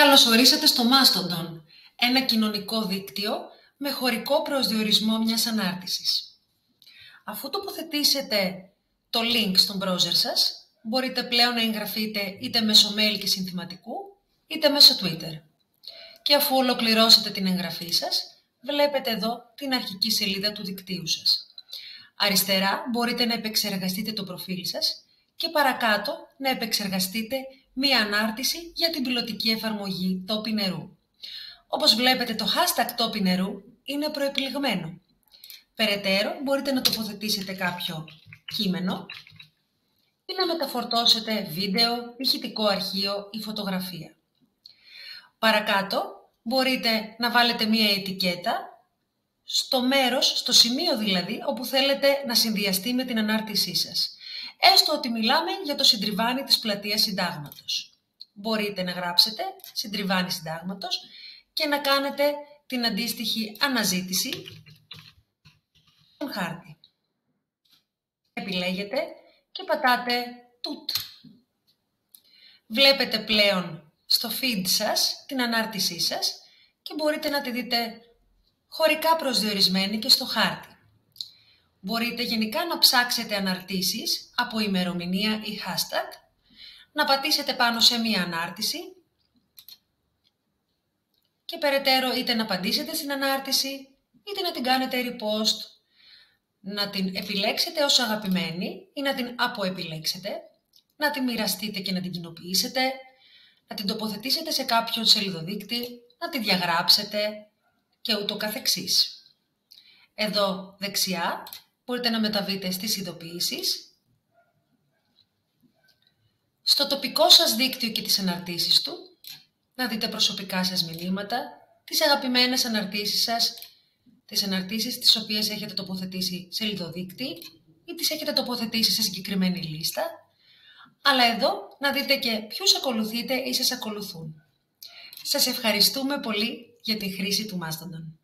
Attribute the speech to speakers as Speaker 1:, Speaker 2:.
Speaker 1: Καλωσορίσατε στο Mastodon, ένα κοινωνικό δίκτυο με χωρικό προσδιορισμό μιας ανάρτησης. Αφού τοποθετήσετε το link στον browser σας, μπορείτε πλέον να εγγραφείτε είτε μέσω mail και συνθηματικού, είτε μέσω Twitter. Και αφού ολοκληρώσετε την εγγραφή σας, βλέπετε εδώ την αρχική σελίδα του δικτύου σας. Αριστερά μπορείτε να επεξεργαστείτε το προφίλ σας και παρακάτω να επεξεργαστείτε μία ανάρτηση για την πιλωτική εφαρμογή τόπι νερού. Όπως βλέπετε το hashtag τόπι νερού είναι προεπιλεγμένο. Περαιτέρω μπορείτε να τοποθετήσετε κάποιο κείμενο ή να μεταφορτώσετε βίντεο, ηχητικό αρχείο ή φωτογραφία. Παρακάτω μπορείτε να βάλετε μία ετικέτα στο μέρος, στο σημείο δηλαδή, όπου θέλετε να συνδυαστεί με την ανάρτησή σας έστω ότι μιλάμε για το συντριβάνι της πλατείας συντάγματος. Μπορείτε να γράψετε συντριβάνι συντάγματος και να κάνετε την αντίστοιχη αναζήτηση στον χάρτη. Επιλέγετε και πατάτε τούτ. Βλέπετε πλέον στο feed σας την ανάρτησή σας και μπορείτε να τη δείτε χωρικά προσδιορισμένη και στο χάρτη. Μπορείτε γενικά να ψάξετε αναρτήσεις από ημερομηνία ή hashtag, να πατήσετε πάνω σε μία ανάρτηση και περαιτέρω είτε να απαντήσετε στην ανάρτηση, είτε να την κάνετε repost, να την επιλέξετε ως αγαπημένη ή να την αποεπιλέξετε, να την μοιραστείτε και να την κοινοποιήσετε, να την τοποθετήσετε σε κάποιον σελίδοδείκτη, να τη διαγράψετε και ούτω καθεξής. Εδώ δεξιά μπορείτε να μεταβείτε στις ειδοποιήσεις, στο τοπικό σας δίκτυο και τις αναρτήσεις του, να δείτε προσωπικά σας μηνύματα, τις αγαπημένες αναρτήσεις σας, τις αναρτήσεις τις οποίες έχετε τοποθετήσει σε λιδοδείκτη ή τις έχετε τοποθετήσει σε συγκεκριμένη λίστα, αλλά εδώ να δείτε και ποιους ακολουθείτε ή σας ακολουθούν. Σας ευχαριστούμε πολύ για τη χρήση του Mastodon.